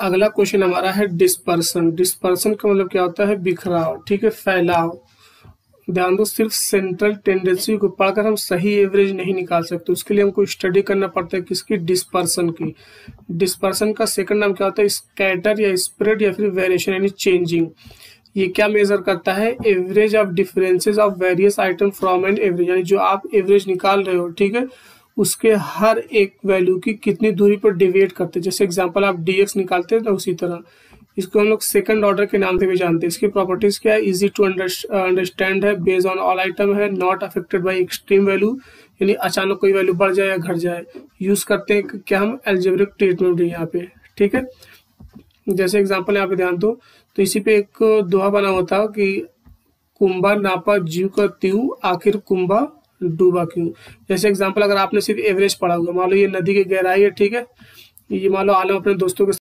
अगला क्वेश्चन हमारा है डिस्पर्सन डिस्पर्सन का मतलब क्या होता है? बिखराव, ठीक है? फैलाव। ध्यान दो, सिर्फ़ सेंट्रल टेंडेंसी को पढ़कर हम सही एवरेज नहीं निकाल सकते। उसके लिए हमको स्टडी करना पड़ता है किसकी? डिस्पर्सन की। डिस्पर्सन का सेकंड नाम क्या होता है? स्कैटर या स्प्रेड या फिर वेरिएशन यानी चेंजिंग ये क्या मेजर करता है? Average of differences of various item from and average यानी जो आप एवरेज निकाल रहे हो, ठीक है? उसके हर एक वैल्यू की कितनी दूरी पर डिवेट करते हैं। जैसे एग्जांपल आप डी निकालते हैं तो उसी तरह। इसको हम लोग सेकंड ऑर्डर के नाम से भी जानते हैं। इसकी प्रॉपर्टीज़ क्या है? इजी टू अंडरस्टैंड है बेस्ड ऑन ऑल आइटम है not affected by extreme value यानी अचानक कोई वैल्यू बढ़ जाए या घट जाए। यूज़ करते हैं क्या हम एल्जेब्रिक ट्रीटमेंट यहाँ पे, ठीक है? जैसे एग्ज़ाम्पल यहाँ पे ध्यान दो तो इसी पे एक दोहा बना होता कि कुंभा, नापा, जीव का त्यू आखिर कुंभा डूबा क्यों? जैसे एग्ज़ाम्पल अगर आपने सिर्फ़ एवरेज पढ़ा होगा, मान लो ये नदी की गहराई है, ठीक है? ये मान लो आलम अपने दोस्तों के